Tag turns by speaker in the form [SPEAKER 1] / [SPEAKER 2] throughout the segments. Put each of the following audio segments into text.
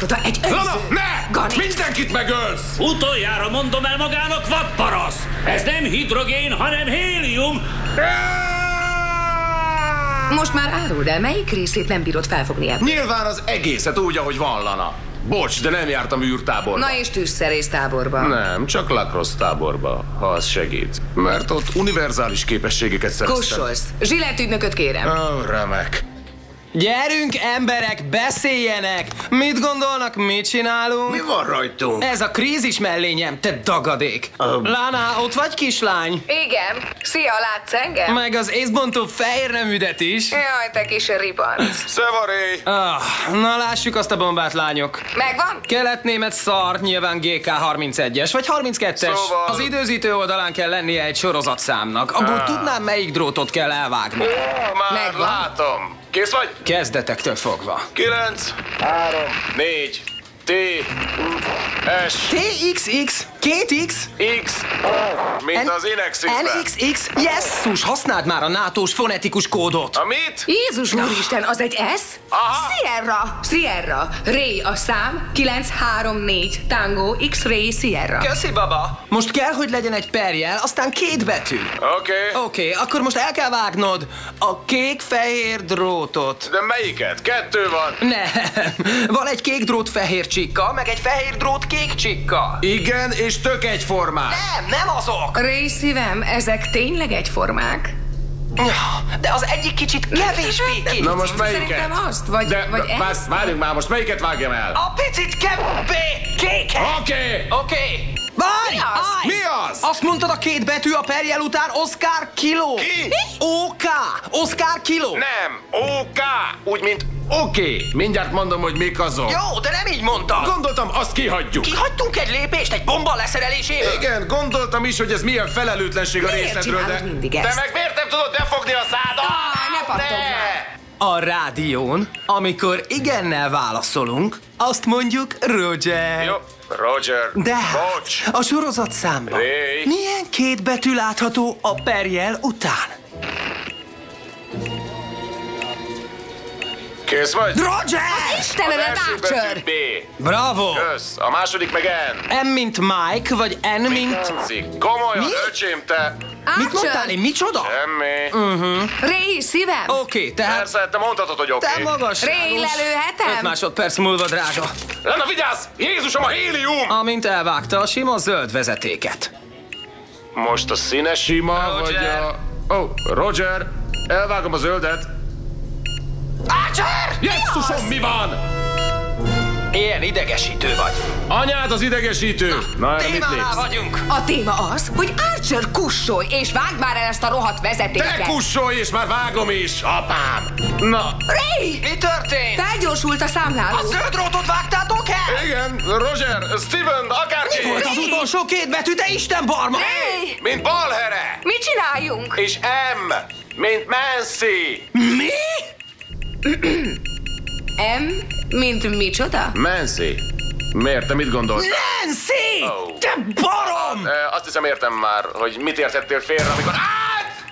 [SPEAKER 1] Micsoda, egy
[SPEAKER 2] Lana,
[SPEAKER 1] önző.
[SPEAKER 2] ne!
[SPEAKER 1] Gani.
[SPEAKER 2] Mindenkit megölsz!
[SPEAKER 3] Utoljára mondom el magának vadparasz! Ez nem hidrogén, hanem hélium!
[SPEAKER 1] Most már áruld el, melyik részét nem bírod felfogni ebből?
[SPEAKER 2] Nyilván az egészet úgy, ahogy van, Lana. Bocs, de nem jártam űrtáborba.
[SPEAKER 1] Na és tűzszerész táborban.
[SPEAKER 2] Nem, csak lacrosse táborba, ha az segít. Mert ott univerzális képességeket szereztem.
[SPEAKER 1] Kussolsz. Zsillett ügynököt kérem.
[SPEAKER 2] Ó, remek.
[SPEAKER 4] Gyerünk, emberek, beszéljenek! Mit gondolnak, mit csinálunk?
[SPEAKER 5] Mi van rajtunk?
[SPEAKER 4] Ez a krízis mellényem, te dagadék! Lana, ott vagy, kislány?
[SPEAKER 1] Igen. Szia, látsz engem?
[SPEAKER 4] Meg az észbontó fehér neműdet is.
[SPEAKER 1] Jaj, te kis ribanc.
[SPEAKER 2] Szevaré!
[SPEAKER 4] Ah, na lássuk azt a bombát, lányok.
[SPEAKER 1] Megvan?
[SPEAKER 4] Kelet-német szar, nyilván GK31-es, vagy 32-es.
[SPEAKER 2] Szóval-
[SPEAKER 4] Az időzítő oldalán kell lennie egy sorozatszámnak. Abból tudnám, melyik drótot kell elvágni.
[SPEAKER 2] Már
[SPEAKER 1] Megvan.
[SPEAKER 2] látom. Kész vagy?
[SPEAKER 4] Kezdetektől fogva.
[SPEAKER 2] 9, 3, 4, T, S,
[SPEAKER 4] TXX, két X,
[SPEAKER 2] X, mint az Inexisben.
[SPEAKER 4] NXX, jesszus, használd már a NATO-s fonetikus kódot.
[SPEAKER 2] A mit?
[SPEAKER 1] Jézus úristen, az egy S?
[SPEAKER 2] Aha.
[SPEAKER 1] Sierra. Sierra. Ray a szám, 934. Tango, X-Ray, Sierra.
[SPEAKER 4] Köszi, baba. Most kell, hogy legyen egy perjel, aztán két betű.
[SPEAKER 2] Oké.
[SPEAKER 4] Oké, okay, akkor most el kell vágnod a kék-fehér drótot.
[SPEAKER 2] De melyiket? Kettő van.
[SPEAKER 4] Nem, van egy kék drót fehér csikka, meg egy fehér drót kék csikka.
[SPEAKER 2] Igen, és tök egyformák.
[SPEAKER 4] Nem, nem azok.
[SPEAKER 1] Ray szívem, ezek tényleg egyformák?
[SPEAKER 4] De az egyik kicsit kevésbé kék.
[SPEAKER 2] Na most melyiket?
[SPEAKER 1] Szerintem azt, vagy,
[SPEAKER 2] De,
[SPEAKER 1] vagy
[SPEAKER 2] vár,
[SPEAKER 1] ezt.
[SPEAKER 2] várjunk már, most melyiket vágjam el?
[SPEAKER 4] A picit kevésbé kéke.
[SPEAKER 2] Oké! Okay.
[SPEAKER 4] Oké. Várj!
[SPEAKER 1] Mi az?
[SPEAKER 4] állj!
[SPEAKER 2] Mi az?
[SPEAKER 4] Azt mondtad a két betű a perjel után Oscar Kiló.
[SPEAKER 2] Ki?
[SPEAKER 4] OK. Oscar Kiló.
[SPEAKER 2] Nem, OK, úgy mint oké. Okay. Mindjárt mondom, hogy mik azok.
[SPEAKER 4] Jó, de nem így mondtad.
[SPEAKER 2] Gondoltam, azt kihagyjuk.
[SPEAKER 4] Kihagytunk egy lépést egy bomba leszereléséből.
[SPEAKER 2] Igen, gondoltam is, hogy ez milyen felelőtlenség a
[SPEAKER 1] Miért
[SPEAKER 2] részedről,
[SPEAKER 1] csinálod
[SPEAKER 2] de...
[SPEAKER 1] mindig
[SPEAKER 2] De
[SPEAKER 1] ezt?
[SPEAKER 2] meg miért nem tudod befogni a szádat?
[SPEAKER 1] Á, ne pattogj már.
[SPEAKER 4] A rádión, amikor igennel válaszolunk, azt mondjuk Roger.
[SPEAKER 2] Jó, Roger.
[SPEAKER 4] De hát,
[SPEAKER 2] Bocs.
[SPEAKER 4] a sorozat számban
[SPEAKER 2] Ray.
[SPEAKER 4] milyen két betű látható a perjel után?
[SPEAKER 2] Kész vagy?
[SPEAKER 4] Roger!
[SPEAKER 2] Az
[SPEAKER 1] Istenemet, Archer!
[SPEAKER 2] B.
[SPEAKER 4] Bravo!
[SPEAKER 2] Kösz. A második meg N.
[SPEAKER 4] M mint Mike, vagy N mint...
[SPEAKER 2] Nancy. Komolyan,
[SPEAKER 4] Mi?
[SPEAKER 2] öcsém, te.
[SPEAKER 4] Mit mondtál én? Micsoda?
[SPEAKER 2] Semmi.
[SPEAKER 1] Ray szívem.
[SPEAKER 4] Oké, okay, tehát
[SPEAKER 2] Persze, te mondhatod, hogy oké.
[SPEAKER 4] te magas.
[SPEAKER 1] Ray, lelőhetem?
[SPEAKER 4] Öt másodperc múlva, drága.
[SPEAKER 2] Lena, vigyázz! Jézusom, a hélium!
[SPEAKER 4] Amint elvágta a sima zöld vezetéket.
[SPEAKER 2] Most a színes sima,
[SPEAKER 4] Roger.
[SPEAKER 2] vagy a... Oh, Roger, elvágom a zöldet.
[SPEAKER 4] Archer!
[SPEAKER 2] Jézusom, mi van?
[SPEAKER 4] Ilyen idegesítő vagy.
[SPEAKER 2] Anyád az idegesítő! Na, erre mit lépsz?
[SPEAKER 4] vagyunk.
[SPEAKER 1] A téma az, hogy Archer kussolj, és vágd már el ezt a rohadt
[SPEAKER 2] Te
[SPEAKER 1] vezetéket.
[SPEAKER 2] kussolj, és már vágom is, apám! Na,
[SPEAKER 1] Ray!
[SPEAKER 4] Mi történt?
[SPEAKER 1] Felgyorsult a számláló.
[SPEAKER 4] A zöld drótot vágtátok el?
[SPEAKER 2] igen, Roger, Steven, akárki!
[SPEAKER 4] Volt az utolsó két betű, de Isten barma!
[SPEAKER 1] Ray!
[SPEAKER 2] Mint balhere!
[SPEAKER 1] Mit csináljunk?
[SPEAKER 2] És M, mint Mancy!
[SPEAKER 4] Mi?
[SPEAKER 1] M, mint micsoda?
[SPEAKER 2] Mancy. Miért? Te mit gondolt?
[SPEAKER 4] Nancy!
[SPEAKER 2] Ó.
[SPEAKER 4] Te barom!
[SPEAKER 2] E, azt hiszem értem már, hogy mit értettél félre, amikor... Át!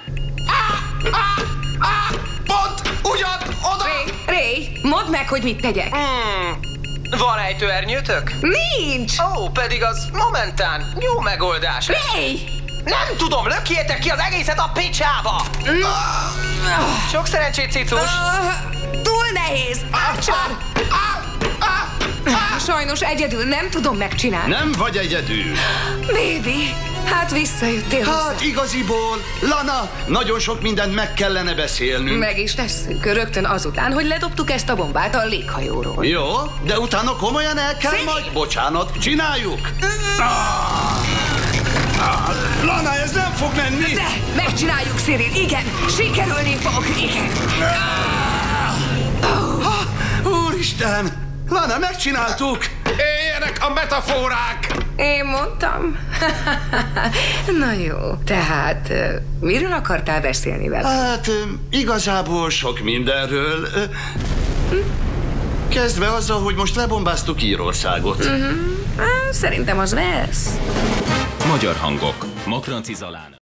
[SPEAKER 2] Á! Á! Á! Pont! Ugyan! Oda!
[SPEAKER 1] Ray, Ray, mondd meg, hogy mit tegyek.
[SPEAKER 4] Hmm. Van ejtőernyőtök?
[SPEAKER 1] Nincs!
[SPEAKER 4] Ó, pedig az momentán jó megoldás.
[SPEAKER 1] Ray!
[SPEAKER 4] Nem tudom, lökjétek ki az egészet a picsába! Sok szerencsét, cicus!
[SPEAKER 1] Túl nehéz! Archer! Sajnos egyedül nem tudom megcsinálni.
[SPEAKER 5] Nem vagy egyedül.
[SPEAKER 1] Baby, hát visszajöttél hozzá.
[SPEAKER 5] Hát igaziból, Lana, nagyon sok mindent meg kellene beszélnünk.
[SPEAKER 1] Meg is tesszük, rögtön azután, hogy ledobtuk ezt a bombát a léghajóról.
[SPEAKER 5] Jó, de utána komolyan el kell
[SPEAKER 1] Széli!
[SPEAKER 5] majd... Bocsánat, csináljuk. Ah! Ah, Lana, ez nem fog menni.
[SPEAKER 1] De megcsináljuk, Cyril, igen, sikerülni fog, igen.
[SPEAKER 5] Úristen! Lana, megcsináltuk!
[SPEAKER 2] Éljenek a metaforák!
[SPEAKER 1] Én mondtam. Na jó, tehát miről akartál beszélni vele?
[SPEAKER 5] Hát, igazából sok mindenről. Ö, Kezdve azzal, hogy most lebombáztuk Írországot.
[SPEAKER 1] Á, Szerintem az lesz.
[SPEAKER 6] Magyar hangok. Makranci Zalán.